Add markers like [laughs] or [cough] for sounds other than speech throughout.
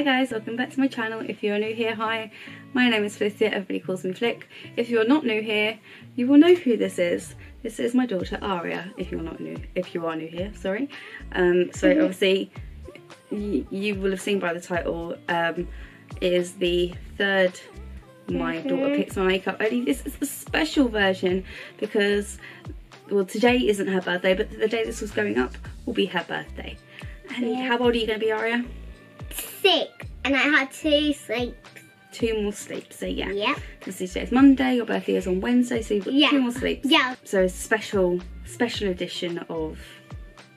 Hi guys, welcome back to my channel. If you're new here, hi. My name is Felicia, everybody calls me Flick. If you're not new here, you will know who this is. This is my daughter Aria, if you're not new, if you are new here, sorry. Um, so obviously, you will have seen by the title, um, is the third My. Daughter Picks My Makeup. Only this is a special version because, well today isn't her birthday, but the day this was going up will be her birthday. And yeah. how old are you going to be, Aria? Six. And I had two sleeps. Two more sleeps, so yeah. Yeah. Because today is Monday, your birthday is on Wednesday, so you've got yeah. two more sleeps. Yeah. So a special, special edition of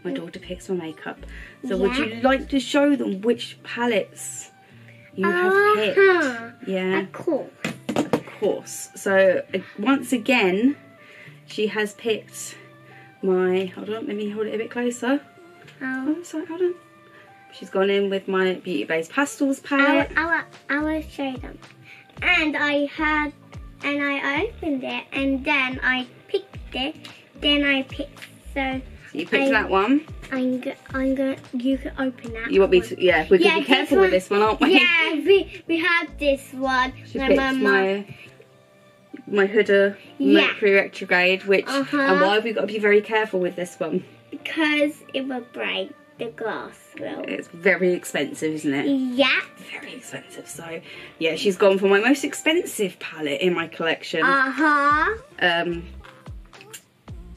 My Daughter Picks My Makeup. So yeah. would you like to show them which palettes you uh -huh. have picked? Uh-huh. Yeah. Of course. Of course. So uh, once again, she has picked my, hold on, let me hold it a bit closer. Oh, oh sorry, hold on. She's gone in with my Beauty Bay Pastels palette. I, I, I will show them. And I had, and I opened it, and then I picked it. Then I picked, so. So you picked I, that one. I'm go, I'm going. You can open that. You want me to? Yeah, we're yeah, be careful one, with this one, aren't we? Yeah, we we have this one. She my picked mama. my my Huda yeah. Mercury retrograde, which uh -huh. and why have we got to be very careful with this one? Because it will break the glass will. It's very expensive, isn't it? Yeah. Very expensive. So, yeah, she's gone for my most expensive palette in my collection. Uh-huh. Um.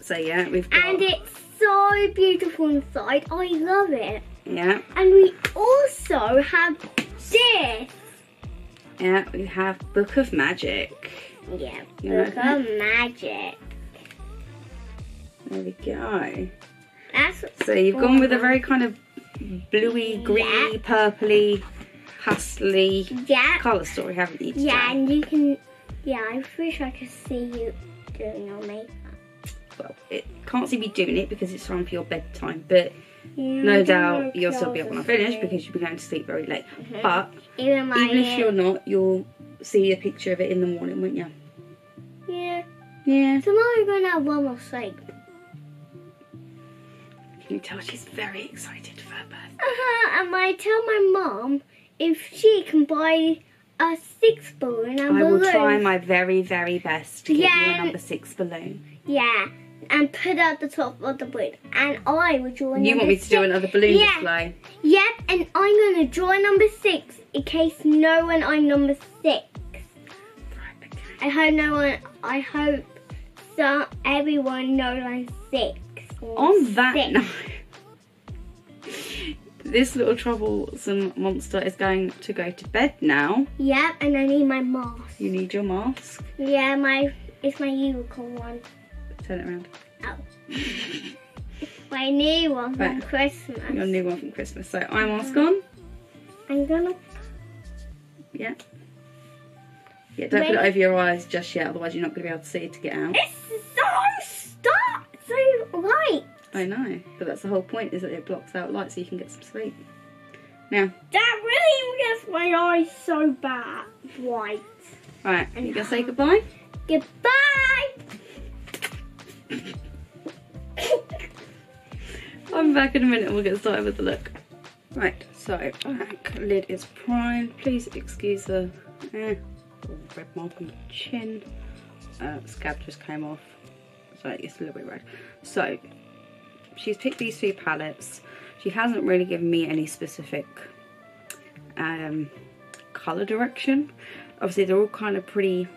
So, yeah, we've got... And it's so beautiful inside. I love it. Yeah. And we also have this. Yeah, we have Book of Magic. Yeah, Book of Magic. There we go. That's so you've gone with a very kind of bluey, greeny, yeah. purpley, pastely yeah. colour story, haven't you? Yeah, and you can, yeah, I wish I could see you doing your makeup. Well, it can't see me doing it because it's time for your bedtime, but yeah, no doubt you'll still be up when I finish because you'll be going to sleep very late. Mm -hmm. But even, even if you're not, you'll see a picture of it in the morning, won't you? Yeah. Yeah. Tomorrow we're going to have one more sleep. You can tell she's very excited for her birthday. Uh-huh, and I tell my mom if she can buy a six balloon and I balloon. will try my very, very best to get you a number six balloon. Yeah, and put at the top of the balloon. And I will draw You want me to six. do another balloon yeah. display? Yep, and I'm going to draw number six in case no one I'm number six. Right, okay. I hope no one, I hope so everyone knows I'm six. On that note, this little troublesome monster is going to go to bed now. Yep, and I need my mask. You need your mask? Yeah, my it's my unicorn one. Turn it around. Oh. [laughs] my new one right. from Christmas. Your new one from Christmas. So eye mask on. I'm gonna. Yeah. Yeah, don't Ready? put it over your eyes just yet, otherwise you're not going to be able to see it to get out. It's so light. I know, but that's the whole point is that it blocks out light so you can get some sleep. Now. That really gets my eyes so bad. White. Right, and you gonna say goodbye? Goodbye! I'm back in a minute and we'll get started with the look. Right, so back lid is primed. Please excuse the eh, red mark on the chin. Uh, scab just came off, so it's a little bit red. So she's picked these two palettes. She hasn't really given me any specific um, colour direction. Obviously they're all kind of pretty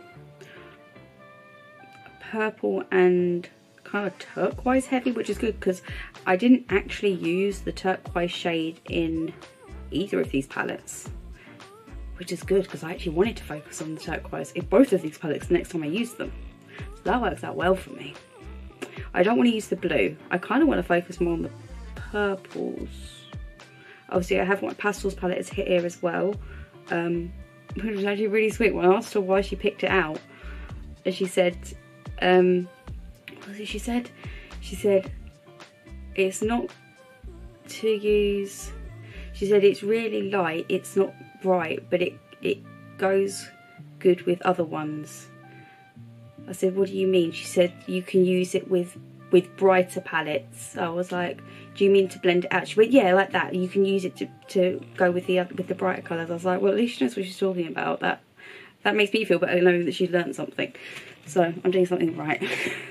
purple and kind of turquoise heavy, which is good because I didn't actually use the turquoise shade in either of these palettes. Which is good because I actually wanted to focus on the turquoise in both of these palettes the next time I use them. So that works out well for me. I don't want to use the blue. I kind of want to focus more on the purples. Obviously, I have my pastels palette is here as well. Um, which was actually really sweet. When I asked her why she picked it out, and she said, um, what was it she said? She said, it's not to use, she said it's really light, it's not bright, but it, it goes good with other ones. I said, what do you mean? She said, you can use it with with brighter palettes. I was like, do you mean to blend it out? She went, yeah, like that. You can use it to, to go with the with the brighter colours. I was like, well, at least she knows what she's talking about. That that makes me feel better knowing that she's learned something. So I'm doing something right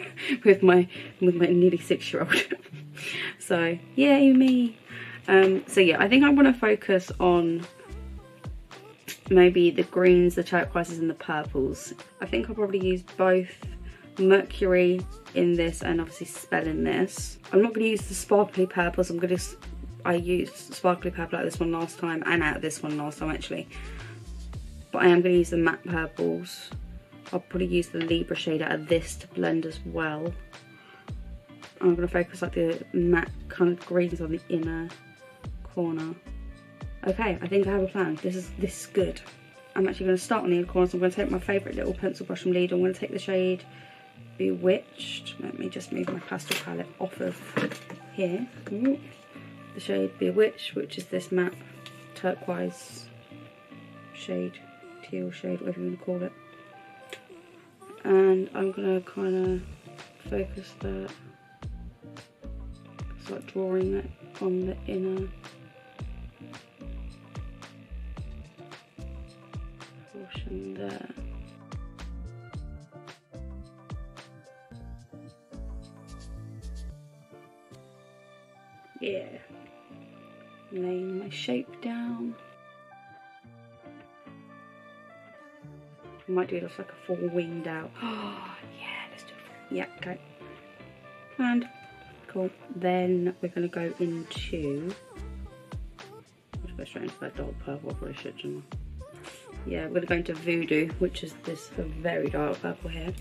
[laughs] with my with my nearly six year old. [laughs] so yay me. Um, so yeah, I think I want to focus on maybe the greens, the turquoises and the purples. I think I'll probably use both Mercury in this and obviously Spell in this. I'm not going to use the sparkly purples. I'm going to, I used sparkly purple out of this one last time and out of this one last time actually. But I am going to use the matte purples. I'll probably use the Libra shade out of this to blend as well. I'm going to focus like the matte kind of greens on the inner corner. Okay, I think I have a plan. This is this is good. I'm actually going to start on the inner corner. So I'm going to take my favourite little pencil brush from Lidl. I'm going to take the shade Bewitched. Let me just move my pastel palette off of here. Ooh. The shade Bewitched, which is this matte turquoise shade, teal shade, whatever you want to call it. And I'm going to kind of focus that, start drawing it on the inner shape down. I might do it just like a full winged out. Oh, [gasps] yeah, let's do it. Yeah, okay. And cool. Then we're going to go into. Let's go straight into that dark purple. I probably should, Yeah, we're going to go into Voodoo, which is this very dark purple here.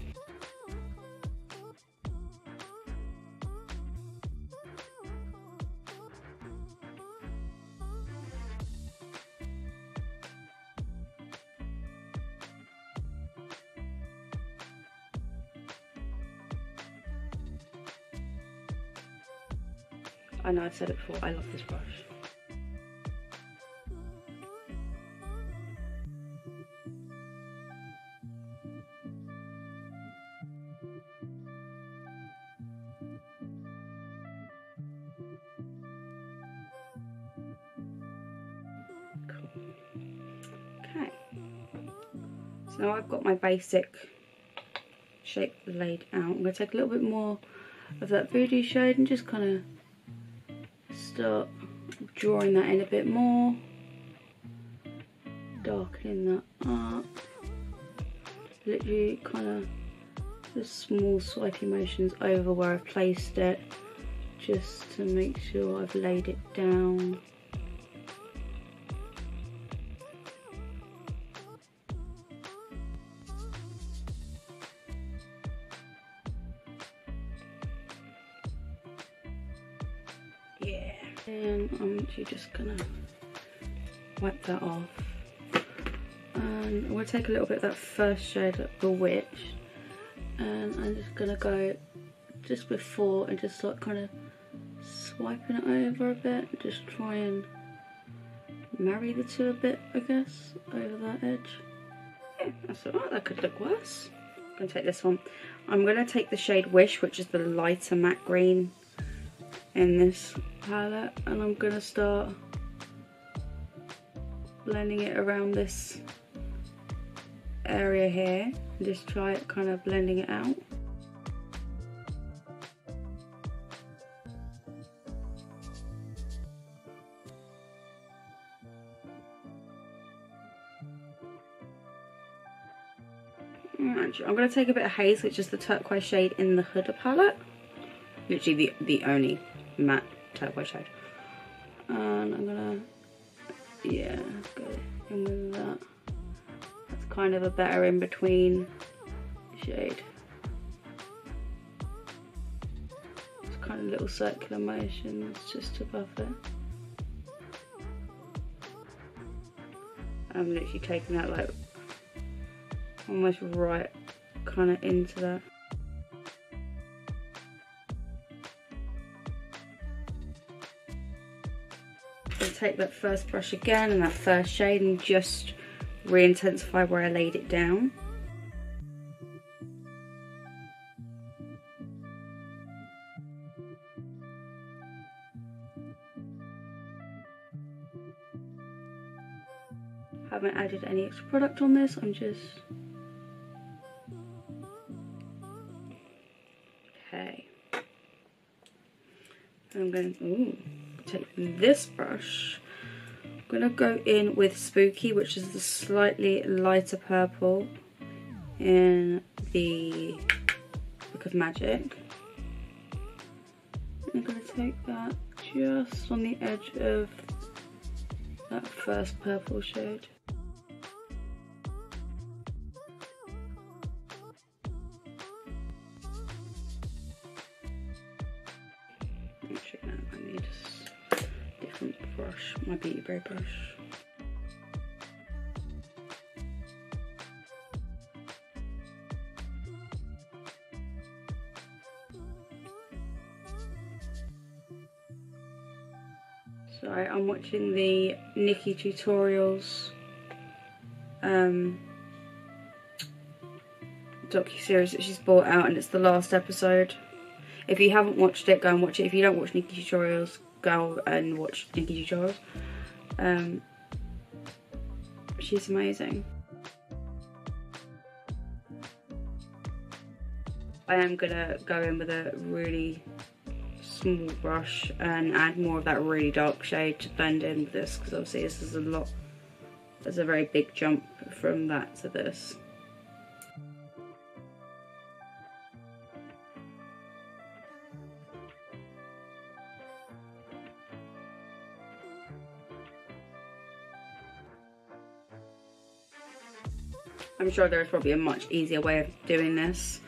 I know I've said it before, I love this brush. Okay. So now I've got my basic shape laid out. I'm going to take a little bit more of that voodoo shade and just kind of start drawing that in a bit more, darkening that up. Literally kind of small swipey motions over where I've placed it just to make sure I've laid it down. Just gonna wipe that off. And I'm gonna take a little bit of that first shade Bewitched. And I'm just gonna go just before and just like kind of swiping it over a bit. Just try and marry the two a bit, I guess, over that edge. Yeah, that's alright, that could look worse. I'm gonna take this one. I'm gonna take the shade Wish, which is the lighter matte green in this palette and I'm gonna start blending it around this area here just try it kind of blending it out I'm going to take a bit of haze, which is the turquoise shade in the Huda palette. Literally the, the only matte turbo shade. And I'm gonna, yeah, go in with that. That's kind of a better in between shade. It's kind of a little circular motions just above it. I'm literally taking that like almost right kind of into that. take that first brush again and that first shade and just re-intensify where I laid it down. haven't added any extra product on this I'm just okay I'm going ooh take this brush. I'm going to go in with Spooky, which is the slightly lighter purple in the Book of Magic. I'm going to take that just on the edge of that first purple shade. Brush. Sorry, I'm watching the Nikkie tutorials um, docu-series that she's brought out and it's the last episode. If you haven't watched it, go and watch it. If you don't watch Nikkie tutorials, go and watch Nikkie tutorials. Um, she's amazing. I am gonna go in with a really small brush and add more of that really dark shade to blend in with this because obviously this is a lot there's a very big jump from that to this I'm sure there's probably a much easier way of doing this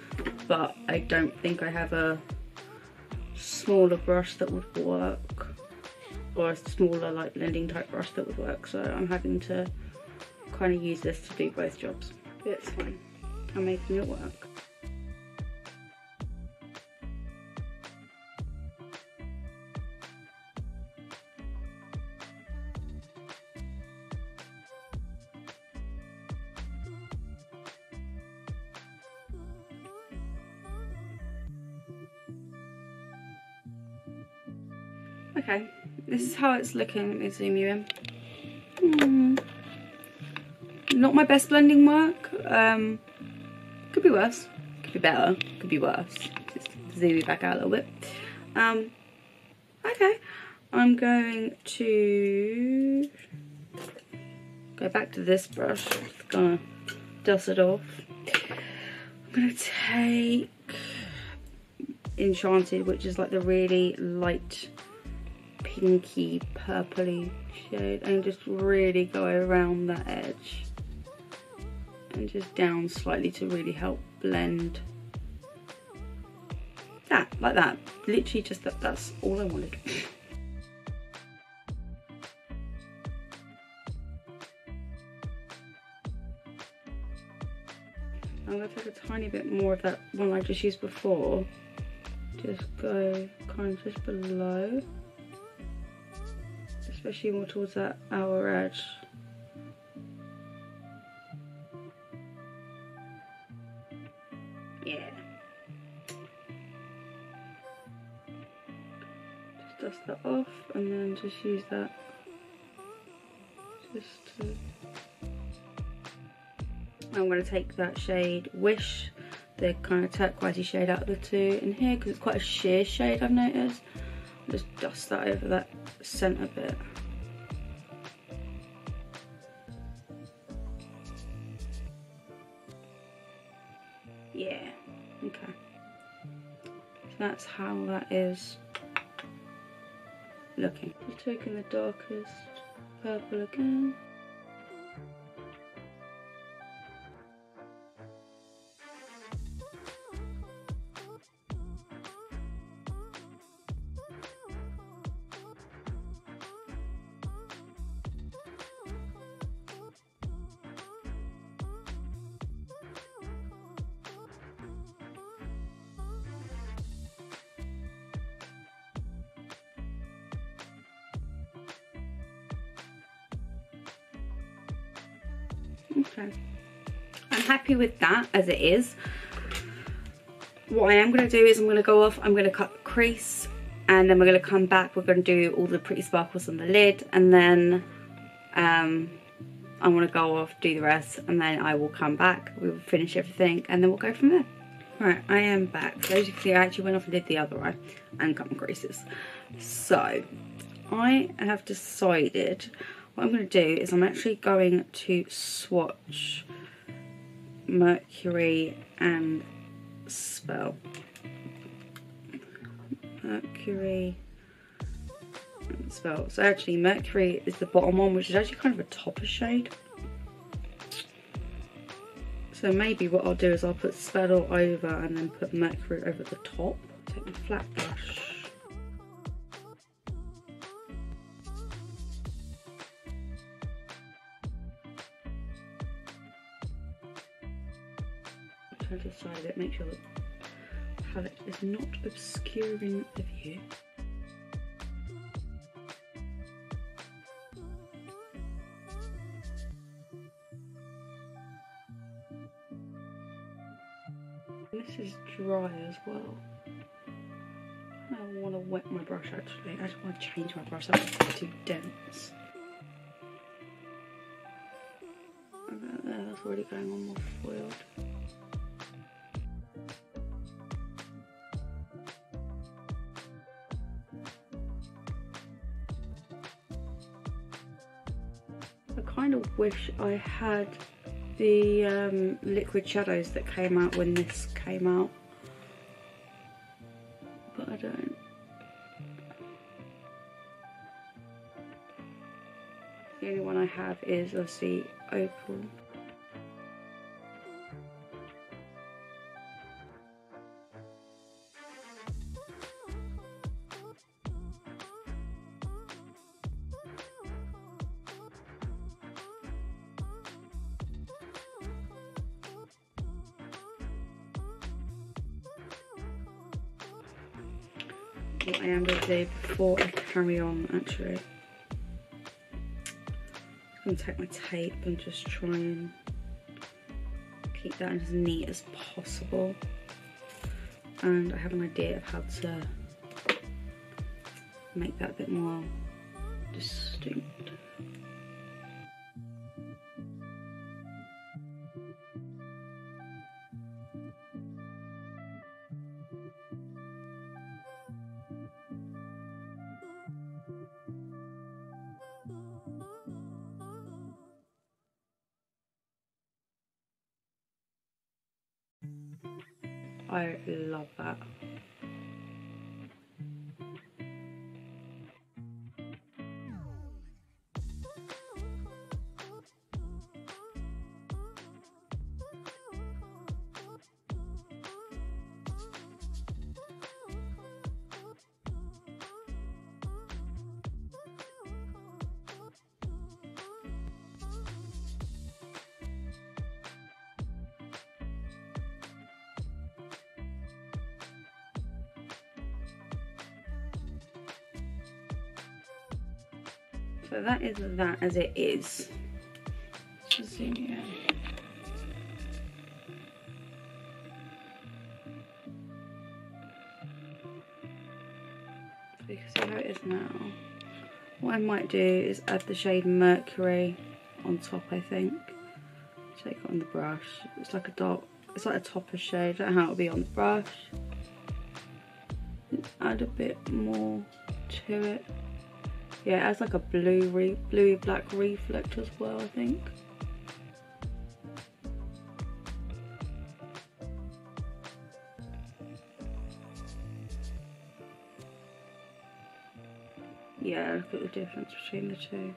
but I don't think I have a smaller brush that would work or a smaller like blending type brush that would work. So I'm having to kind of use this to do both jobs. But it's fine. I'm making it work Okay, this is how it's looking. Let me zoom you in. Mm. Not my best blending work. Um, could be worse. Could be better. Could be worse. Just zoom you back out a little bit. Um, okay, I'm going to go back to this brush. Just gonna dust it off. I'm gonna take Enchanted, which is like the really light pinky purpley shade and just really go around that edge. And just down slightly to really help blend. That like that. Literally just that that's all I wanted. [laughs] I'm going to take a tiny bit more of that one I just used before. Just go kind of just below especially more towards that outer edge. Yeah. Just dust that off and then just use that just to... I'm going to take that shade Wish, the kind of turquoisey shade out of the two in here because it's quite a sheer shade I've noticed. Just dust that over that centre bit. Yeah, okay. So that's how that is looking. Just taking the darkest purple again. Okay. I'm happy with that as it is. What I am going to do is I'm going to go off, I'm going to cut the crease and then we're going to come back, we're going to do all the pretty sparkles on the lid and then um, I want to go off, do the rest, and then I will come back. We will finish everything, and then we'll go from there. Right, I am back. So as you can see, I actually went off and did the other eye and cut my creases. So, I have decided what I'm going to do is I'm actually going to swatch Mercury and Spell. Mercury and Spell. So actually Mercury is the bottom one, which is actually kind of a topper shade. So maybe what I'll do is I'll put Spell over and then put Mercury over the top. Take my flat brush. Not obscuring the view. This is dry as well. I don't want to wet my brush actually. I just want to change my brush, that's too dense. That's already going on more foiled. Wish I had the um, liquid shadows that came out when this came out. But I don't. The only one I have is obviously Opal. What I am going to do before I carry on actually. I'm going to take my tape and just try and keep that as neat as possible. And I have an idea of how to make that a bit more distinct. I love that. That is that as it is. Let's zoom in. So you can see how it is now. What I might do is add the shade Mercury on top, I think. Take it on the brush. It's like a dot. it's like a topper shade. I don't know how it'll be on the brush. Add a bit more to it. Yeah, it has like a blue, re blue black reflect as well, I think. Yeah, look at the difference between the two.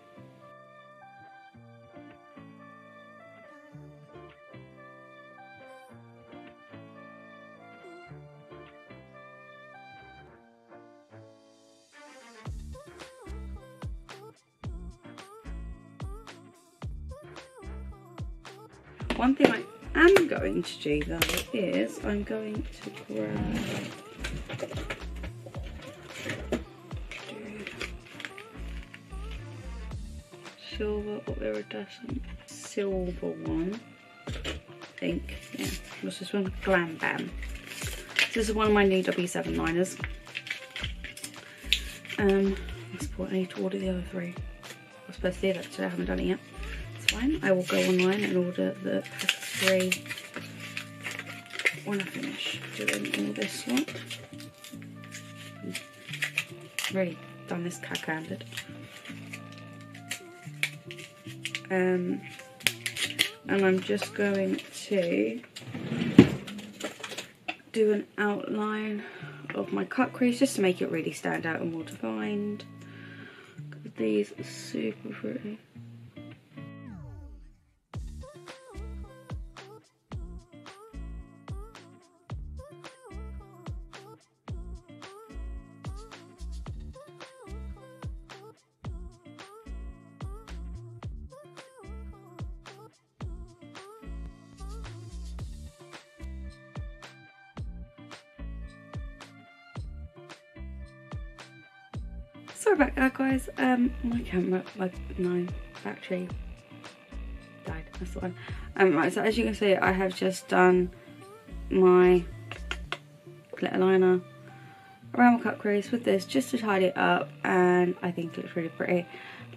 One thing I am going to do though is I'm going to grab silver or iridescent silver one. I think, yeah. What's this one? Glam Bam. This is one of my new W7 liners. Um, the point? I need to order the other three. I was supposed to do that today, I haven't done it yet. Fine. I will go online and order the pack three when I finish doing all this lot. Really done this cat-handed. Um, and I'm just going to do an outline of my cut crease just to make it really stand out and more defined. These are super pretty. Sorry about that guys, um, my camera, my, no, battery died, that's the one. Um, right, so as you can see, I have just done my glitter liner around my cut crease with this just to tidy it up and I think it looks really pretty. A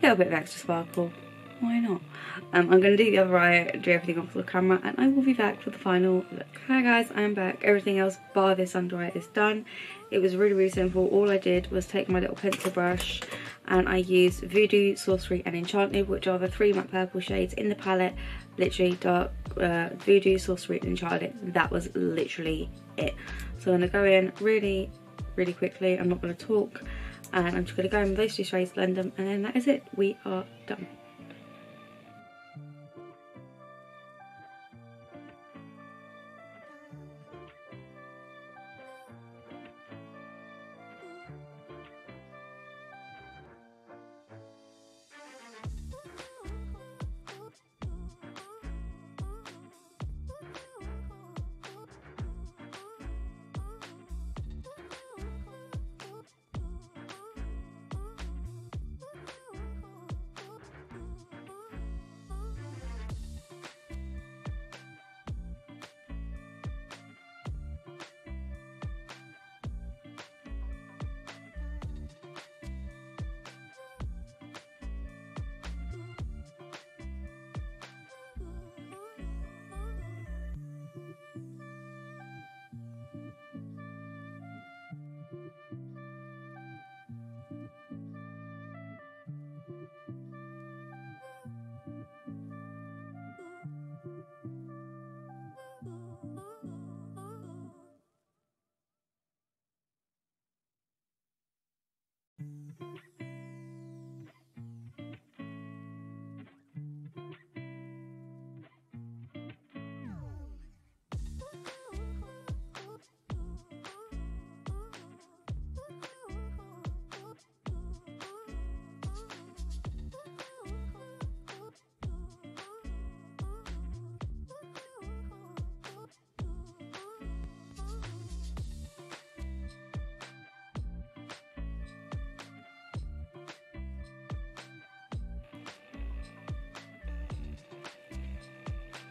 little bit of extra sparkle, why not? Um, I'm going to do the other eye, do everything off the camera and I will be back for the final look. Hi guys, I am back. Everything else bar this under eye is done. It was really, really simple. All I did was take my little pencil brush and I used Voodoo, Sorcery and Enchanted, which are the three matte purple shades in the palette. Literally dark uh, Voodoo, Sorcery and Enchanted. That was literally it. So I'm going to go in really, really quickly. I'm not going to talk. And I'm just going to go in with those two shades, blend them, and then that is it. We are done.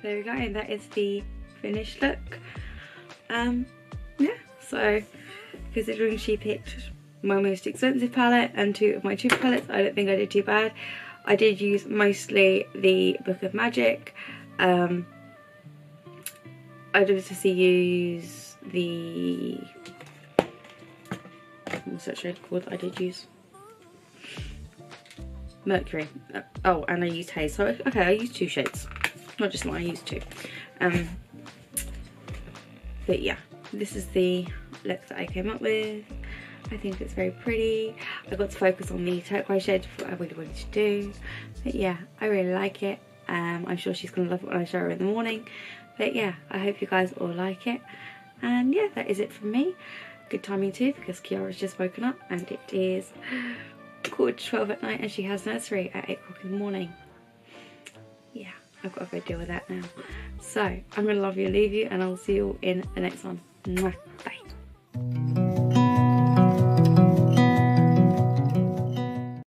There we go and that is the finished look. Um yeah so considering she picked my most expensive palette and two of my cheap palettes i don't think i did too bad. I did use mostly the book of magic. Um i did see use the what's that shade called? I did use mercury. Oh and i used haze. So okay i used two shades not just one I used to. Um, but yeah, this is the look that I came up with. I think it's very pretty. I got to focus on the turquoise shade, what I really wanted to do. But yeah, I really like it. Um, I'm sure she's going to love it when I show her in the morning. But yeah, I hope you guys all like it. And yeah, that is it from me. Good timing too, because Aria's just woken up and it is quarter to 12 at night and she has nursery at 8 o'clock in the morning. I've got to go deal with that now. So I'm going to love you, leave you, and I'll see you all in the next one. Bye.